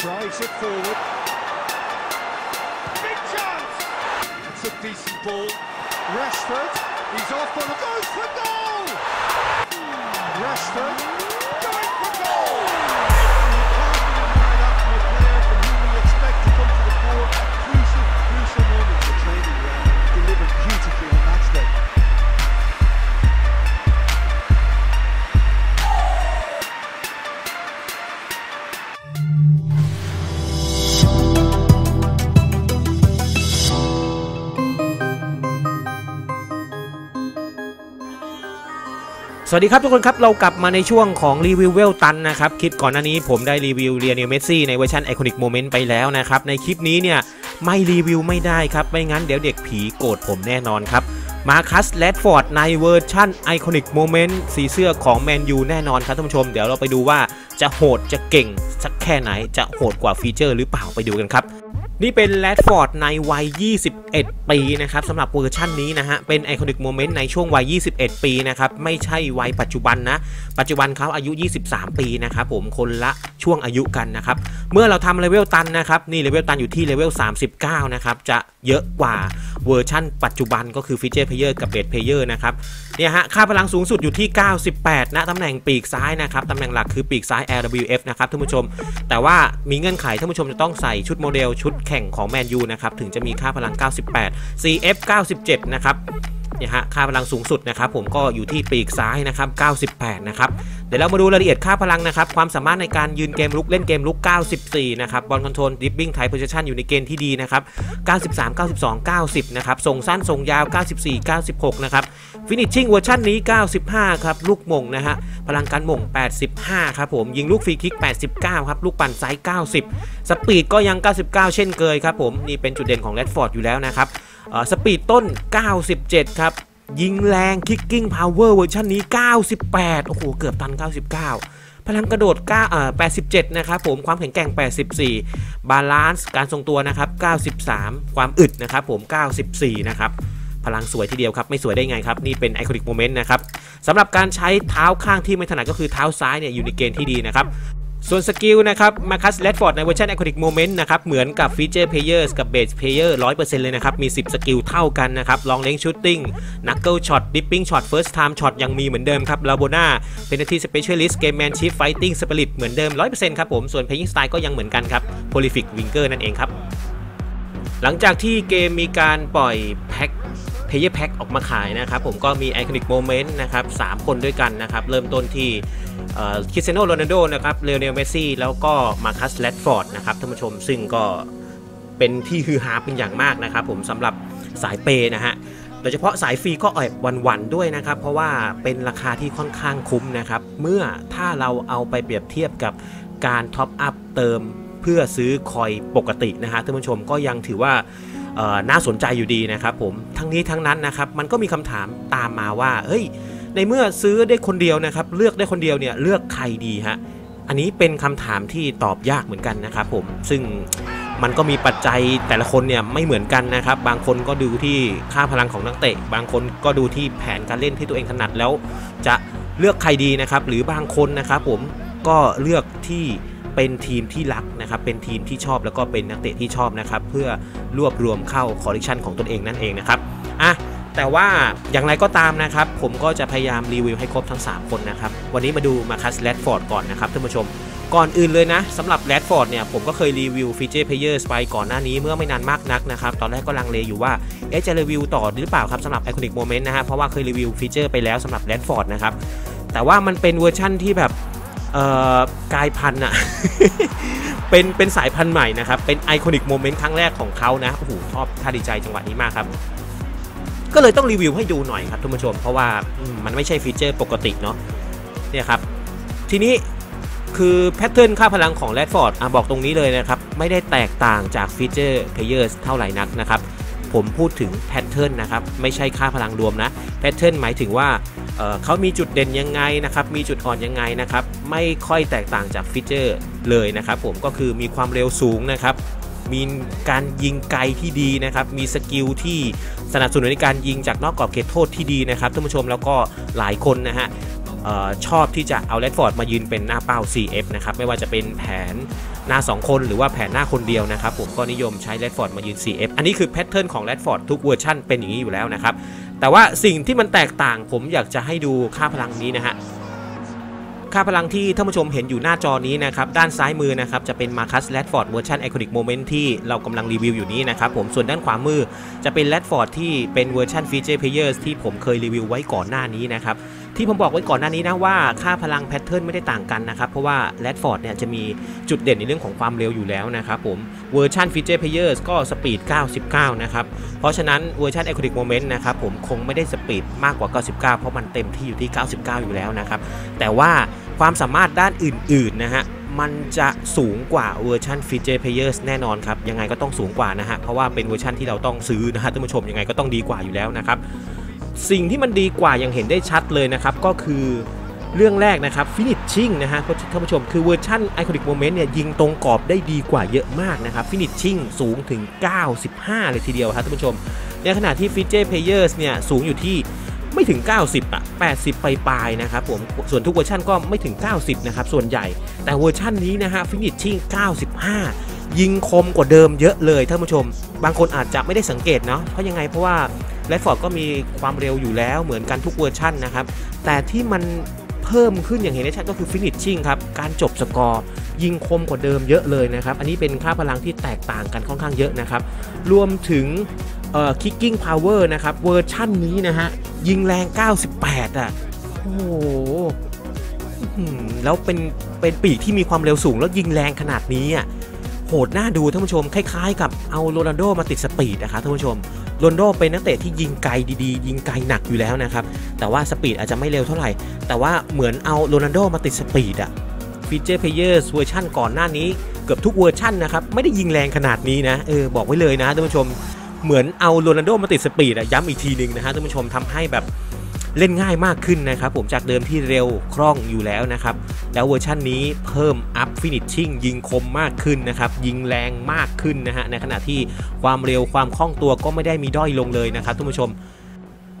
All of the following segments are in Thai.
drives it forward. Big chance! It's a decent ball. Rashford, he's off on the goes for goal! Rashford, สวัสดีครับทุกคนครับ เรากลับมาในช่วงของรีวิวเวลตันนะครับ คลิปก่อนหน้านี้ผมได้รีวิวลิโอเนลเมสซี่ในเวอร์ชัน Iconic Moment ไปแล้วนะครับ ในคลิปนี้เนี่ย ไม่รีวิวไม่ได้ครับ ไม่งั้นเดี๋ยวเด็กผีโกรธผมแน่นอนครับมาคัสแรดฟอร์ดในเวอร์ชันไอคอนิกโมเมนต์สีเสื้อของแมนยูแน่นอนครับท่านผู้ชม เดี๋ยวเราไปดูว่าจะโหดจะเก่งสักแค่ไหนจะโหดกว่าฟีเจอร์หรือเปล่าไปดูกันครับ นี่เป็นแรดฟอร์ดในวัย 21 ปีนะครับสำหรับเวอร์ชันนี้นะฮะ เป็น Iconic Moment ในช่วงวัย 21 ปีนะครับ ไม่ใช่วัยปัจจุบันนะ ปัจจุบันเขาอายุ 23 ปีนะครับผมคนละช่วงอายุกันนะครับ เมื่อเราทำเลเวลตันนะครับ นี่เลเวลตันอยู่ที่เลเวล39 นะครับ จะเยอะกว่าเวอร์ชันปัจจุบันก็คือ Featured Player กับ Base Player นะครับเนี่ยฮะค่าพลังสูงสุดอยู่ที่ 98 นะตำแหน่งปีกซ้ายนะครับตำแหน่งหลักคือปีกซ้าย LWF นะครับท่านผู้ชม แต่ว่ามีเงื่อนไขท่านผู้ชมจะต้องใส่ชุดโมเดลชุดแข่งของแมนยูนะครับถึงจะมีค่าพลัง 98 CF 97 นะครับ เนี่ยฮะค่าพลังสูงสุดนะครับผมก็อยู่ที่ปีกซ้ายนะครับ98นะครับเดี๋ยวเรามาดูรายละเอียดค่าพลังนะครับความสามารถในการยืนเกมรุกเล่นเกมรุก 94นะครับ ball control dribbling tight possession อยู่ในเกณฑ์ที่ดีนะครับ93 92 90นะครับส่งสั้นส่งยาว 94 96นะครับ finishing เวอร์ชันนี้ 95ครับลูกโหม่งนะฮะพลังการโหม่ง85ครับผมยิงลูกฟรีคิก 89ครับลูกปั่นไซด์90 speed ก็ยัง 99 เช่นเคยครับผมนี่เป็นจุดเด่นของแรดฟอร์ดอยู่แล้วนะครับ speed ต้น 97 ครับ ยิงแรง kicking power เวอร์ชันนี้ 98 โอ้โห เกือบตัน 99พลังกระโดด9เอ่อ87 นะครับผม ความแข็งแกร่ง 84 balance การทรงตัวนะครับ 93 ความอึดนะครับผม 94 นะครับ พลังสวยทีเดียวครับ ไม่สวยได้ไงครับ นี่เป็น Iconic Moment นะครับ สำหรับการใช้เท้าข้างที่ไม่ถนัดก็คือเท้าซ้ายเนี่ยอยู่ในเกณฑ์ที่ดีนะครับ ส่วนสกิลนะครับมาคัสแรดฟอร์ดในเวอร์ชัน Iconic Moment นะครับเหมือนกับ Featured Player กับ base player 100%เปอร์เซ็นต์เลยนะครับ มี 10 skill เท่ากันนะครับ long range shooting knuckle shot dipping shot first-time shot ยังมีเหมือนเดิมครับ rabona penalty specialist gamesmanship fighting spirit เหมือนเดิม100%ครับผมส่วน playing style ก็ยังเหมือนกันครับ prolific winger นั่นเองครับหลังจากที่เกมมีการปล่อยแพ็ค pay pack ออกมาขายนะครับผมก็มี Iconic Moment นะครับ3คนด้วยกันนะครับ เริ่มต้นที่คริสเตียโนโรนัลโดนะครับลิโอเนลเมสซี่แล้วก็มาคัสแรดฟอร์ดนะครับท่านผู้ชมซึ่งก็เป็นที่ฮือฮาเป็นอย่างมากนะครับผมสำหรับสายเปย์นะฮะโดยเฉพาะสายฟรีก็แอบวันๆด้วยนะครับ เพราะว่าเป็นราคาที่ค่อนข้างคุ้มนะครับ เมื่อถ้าเราเอาไปเปรียบเทียบกับการท็อปอัพเติมเพื่อซื้อคอยปกตินะฮะท่านผู้ชมก็ยังถือว่า น่าสนใจอยู่ดีนะครับผมทั้งนี้ทั้งนั้นนะครับมันก็มีคำถามตามมาว่าเฮ้ยในเมื่อซื้อได้คนเดียวนะครับเลือกได้คนเดียวเนี่ยเลือกใครดีฮะอันนี้เป็นคำถามที่ตอบยากเหมือนกันนะครับผมซึ่งมันก็มีปัจจัยแต่ละคนเนี่ยไม่เหมือนกันนะครับ บางคนก็ดูที่ค่าพลังของนักเตะ บางคนก็ดูที่แผนการเล่นที่ตัวเองถนัดแล้ว จะเลือกใครดีนะครับ หรือบางคนนะครับผมก็เลือกที่ เป็นทีมที่รักนะครับเป็นทีมที่ชอบแล้วก็เป็นนักเตะที่ชอบนะครับเพื่อรวบรวมเข้าคอลเลคชันของตนเองนั่นเองนะครับอะแต่ว่าอย่างไรก็ตามนะครับ ผมก็จะพยายามรีวิวให้ครบทั้ง 3 คนนะครับ วันนี้มาดูมาคัสแรดฟอร์ดก่อนนะครับท่านผู้ชม ก่อนอื่นเลยนะสำหรับแรดฟอร์ดเนี่ย ผมก็เคยรีวิว Featured Players ไปก่อนหน้านี้เมื่อไม่นานมากนักนะครับ ตอนแรกก็ลังเลอยู่ว่า เอ๊ะจะรีวิวต่อหรือเปล่าครับสำหรับ Iconic Moment นะฮะเพราะว่าเคยรีวิวฟีเจอร์ไปแล้วสำหรับแรดฟอร์ดนะครับแต่ว่ามันเป็นเวอร์ชั่นที่แบบ กลายพันธุ์อะเป็นเป็นสายพันธุ์ใหม่นะครับ เป็น Iconic Moment ครั้งแรกของเขานะโอ้โหชอบท่าดีใจจังหวะนี้มากครับ ก็เลยต้องรีวิวให้ดูหน่อยครับท่านผู้ชม เพราะว่ามันไม่ใช่ฟีเจอร์ปกติเนาะเนี่ยครับ ทีนี้คือแพทเทิร์นค่าพลังของแรดฟอร์ดอะบอกตรงนี้เลยนะครับ ไม่ได้แตกต่างจาก Featured Player เท่าไหร่นักนะครับ ผมพูดถึง pattern นะครับ ไม่ใช่ค่าพลังรวมนะ pattern หมายถึงว่าเขามีจุดเด่นยังไงนะครับ มีจุดอ่อนยังไงนะครับ ไม่ค่อยแตกต่างจากฟีเจอร์เลยนะครับ ผมก็คือมีความเร็วสูงนะครับ มีการยิงไกลที่ดีนะครับ มี skill ที่สนับสนุนในการยิงจากนอกกรอบเขตโทษที่ดีนะครับท่านผู้ชมแล้วก็หลายคนนะฮะ ชอบที่จะเอาแรดฟอร์ดมายืนเป็นหน้าเป้า CF นะครับไม่ว่าจะเป็นแผนหน้า 2 คนหรือว่าแผนหน้าคนเดียวนะครับผมก็นิยมใช้แรดฟอร์ดมายืน CF อันนี้คือแพทเทิร์นของแรดฟอร์ดทุกเวอร์ชันเป็นอย่างนี้อยู่แล้วนะครับแต่ว่าสิ่งที่มันแตกต่างผมอยากจะให้ดูค่าพลังนี้นะฮะค่าพลังที่ท่านผู้ชมเห็นอยู่หน้าจอนี้นะครับ ด้านซ้ายมือนะครับ จะเป็นมาคัสแรดฟอร์ดเวอร์ชัน Iconic Moment ที่เรากำลังรีวิวอยู่นี้นะครับผมส่วนด้านขวามือจะเป็นแรดฟอร์ดที่เป็นเวอร์ชัน Featured Player ที่ผมเคยรีวิวไว้ก่อนหน้านี้นะครับ ที่ผมบอกไว้ก่อนหน้านี้นะว่าค่าพลัง pattern ไม่ได้ต่างกันนะครับ เพราะว่าแรดฟอร์ดเนี่ยจะมีจุดเด่นในเรื่องของความเร็วอยู่แล้วนะครับผมเวอร์ชัน Featured Player ก็ speed 99 นะครับ เพราะฉะนั้นเวอร์ชัน Iconic Moment นะครับผมคงไม่ได้ speed มากกว่า 99 เพราะมันเต็มที่อยู่ที่ 99 อยู่แล้วนะครับ แต่ว่าความสามารถด้านอื่น ๆ นะฮะมันจะสูงกว่าเวอร์ชัน Featured Player แน่นอนครับ ยังไงก็ต้องสูงกว่านะฮะ เพราะว่าเป็นเวอร์ชันที่เราต้องซื้อนะฮะท่านผู้ชมยังไงก็ต้องดีกว่าอยู่แล้วนะครับ สิ่งที่มันดีกว่ายังเห็นได้ชัดเลยนะครับ ก็คือเรื่องแรกนะครับ finishing นะฮะท่านผู้ชมคือเวอร์ชัน Iconic Moment เนี่ยยิงตรงกรอบได้ดีกว่าเยอะมากนะครับ finishing สูงถึง 95 เลยทีเดียวครับท่านผู้ชม ในขณะที่ Featured Players เนี่ยสูงอยู่ที่ไม่ถึง 90 อะ 80 ไปปลายนะครับผม ส่วนทุกเวอร์ชันก็ไม่ถึง 90 นะครับ ส่วนใหญ่ แต่เวอร์ชั่นนี้นะฮะ finishing 95 ยิงคมกว่าเดิมเยอะเลยท่านผู้ชม บางคนอาจจะไม่ได้สังเกตเนาะ เพราะยังไงเพราะว่า แรดฟอร์ดก็มีความเร็วอยู่แล้วเหมือนกันทุกเวอร์ชันนะครับ แต่ที่มันเพิ่มขึ้นอย่างเห็นได้ชัดก็คือ finishing ครับ การจบสกอร์ยิงคมกว่าเดิมเยอะเลยนะครับ อันนี้เป็นค่าพลังที่แตกต่างกันค่อนข้างเยอะนะครับ รวมถึงเอ่อ kicking power นะครับ เวอร์ชั่นนี้นะฮะ ยิงแรง 98 อะ โอ้โหแล้วเป็นเป็นปีกที่มีความเร็วสูงแล้วยิงแรงขนาดนี้อะโหดน่าดูท่านผู้ชม คล้ายๆ กับเอาโรนัลโดมาติด speed นะครับท่านผู้ชม โรนัลโดเป็นนักเตะที่ยิงไกลดีๆ ยิงไกลหนักอยู่แล้วนะครับ แต่ว่า speed อาจจะไม่เร็วเท่าไหร่ แต่ว่าเหมือนเอาโรนัลโดมาติด speed อะ Featured Player เวอร์ชันก่อนหน้านี้ เกือบทุกเวอร์ชันนะครับ ไม่ได้ยิงแรงขนาดนี้นะ เออ บอกไว้เลยนะท่านผู้ชม เหมือนเอาโรนัลโดมาติด speed อะย้ำอีกทีหนึ่งนะฮะท่านผู้ชมทำให้แบบเล่นง่ายมากขึ้นนะครับผมจากเดิมที่เร็วคล่องอยู่แล้วนะครับ แล้วเวอร์ชันนี้เพิ่ม up finishing ยิงคมมากขึ้นนะครับยิงแรงมากขึ้นนะฮะในขณะที่ความเร็วความคล่องตัวก็ไม่ได้มีด้อยลงเลยนะครับท่านผู้ชม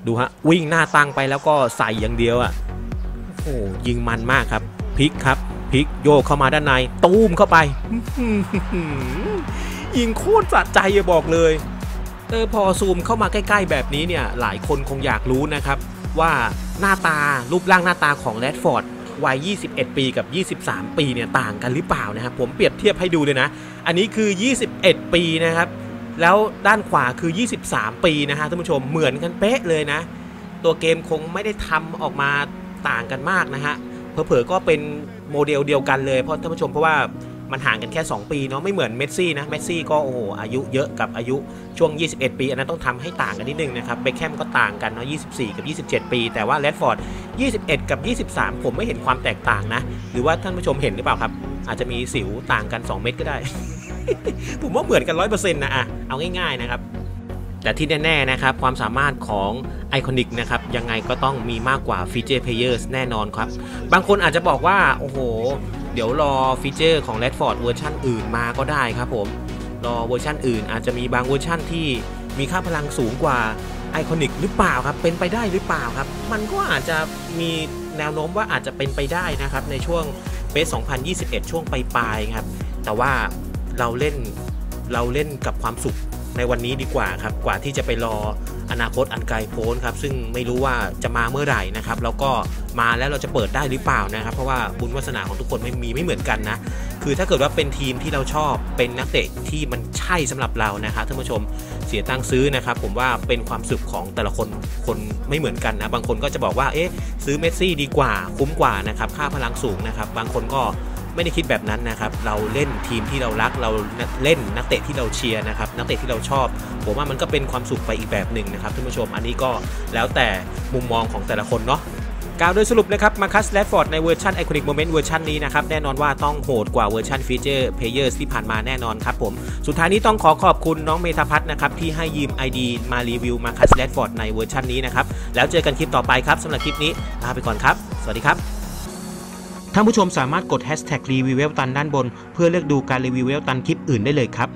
ดูฮะวิ่งหน้าตั้งไปแล้วก็ใส่อย่างเดียวอะ่ะโอ้ยิงมันมากครับพลิกครับพลิกโยกเข้ามาด้านในตูมเข้าไปยิงโคตรสะใจอะบอกเลยเออพอซูมเข้ามาใกล้ๆแบบนี้เนี่ยหลายคนคงอยากรู้นะครับว่าหน้าตารูปร่างหน้าตาของแรดฟอร์ด วัย 21 ปีกับ 23 ปีเนี่ยต่างกันหรือเปล่านะครับผมเปรียบเทียบให้ดูเลยนะ อันนี้คือ 21 ปีนะครับ แล้วด้านขวาคือ 23 ปีนะฮะท่านผู้ชมเหมือนกันเป๊ะเลยนะ ตัวเกมคงไม่ได้ทำออกมาต่างกันมากนะฮะเผลอๆก็เป็นโมเดลเดียวกันเลยเพราะท่านผู้ชมเพราะว่า มันห่างกันแค่ 2 ปีเนาะไม่เหมือนเมสซี่นะเมสซี่ก็โอ้โหอายุเยอะกับอายุช่วง 21 ปี อันนั้นต้องทำให้ต่างกันนิดนึงนะครับเบคแฮมก็ต่างกันเนาะ24 กับ 27 ปี แต่ว่าแรดฟอร์ด 21 กับ 23 ผมไม่เห็นความแตกต่างนะ หรือว่าท่านผู้ชมเห็นหรือเปล่าครับ อาจจะมีสิวต่างกัน 2 เม็ดก็ได้ ผมว่าเหมือนกัน 100%นะอะเอาง่ายๆนะครับ แต่ที่แน่ๆนะครับความสามารถของ Iconic นะครับยังไงก็ต้องมีมากกว่า Featured Player แน่นอนครับ บางคนอาจจะบอกว่า โอ้โห เดี๋ยวรอฟีเจอร์ของ r e d f o r d เวอร์ชันอื่นมาก็ได้ครับผม รอเวอร์ชันอื่น อาจจะมีบางเวอร์ชันที่มีค่าพลังสูงกว่า Iconic หรือเปล่าครับ เป็นไปได้หรือเปล่าครับ มันก็อาจจะมีแนวโน้มว่าอาจจะเป็นไปได้นะครับ ในช่วง PES 2021 ช่วงปลายๆครับ แต่ว่าเราเล่นเราเล่นกับความสุข ในวันนี้ดีกว่าครับกว่าที่จะไปรออนาคตอันไกลโพ้นครับซึ่งไม่รู้ว่าจะมาเมื่อไหร่นะครับแล้วก็มาแล้วเราจะเปิดได้หรือเปล่านะครับ เพราะว่าบุญวาสนาของทุกคนไม่มีไม่เหมือนกันนะคือถ้าเกิดว่าเป็นทีมที่เราชอบเป็นนักเตะที่มันใช่สำหรับเรานะครับท่านผู้ชมเสียตังค์ซื้อนะครับ ผมว่าเป็นความสุขของแต่ละคนคนไม่เหมือนกันนะบางคนก็จะบอกว่าเอ๊ะซื้อเมสซี่ดีกว่าคุ้มกว่านะครับค่าพลังสูงนะครับบางคนก็ ไม่ได้คิดแบบนั้นนะครับ เราเล่นทีมที่เรารัก เราเล่นนักเตะที่เราเชียร์นะครับ นักเตะที่เราชอบ ผมว่ามันก็เป็นความสุขไปอีกแบบหนึ่งนะครับท่านผู้ชม อันนี้ก็แล้วแต่มุมมองของแต่ละคนเนาะกล่าวโดยสรุปนะครับมาคัสแรดฟอร์ดในเวอร์ชัน Iconic Moment เวอร์ชันนี้นะครับแน่นอนว่าต้องโหดกว่าเวอร์ชัน Featured Player ที่ผ่านมาแน่นอนครับผม สุดท้ายนี้ต้องขอขอบคุณน้องเมธาพัฒน์นะครับที่ให้ยืม ID มารีวิวมาคัสแรดฟอร์ดในเวอร์ชันนี้นะครับ แล้วเจอกันคลิปต่อไปครับสำหรับคลิปนี้ลาไปก่อนครับ สวัสดีครับ ท่านผู้ชมสามารถกดแฮชแท็กรีวิวเวลตันด้านบน เพื่อเลือกดูการรีวิวเวลตันคลิปอื่นได้เลยครับ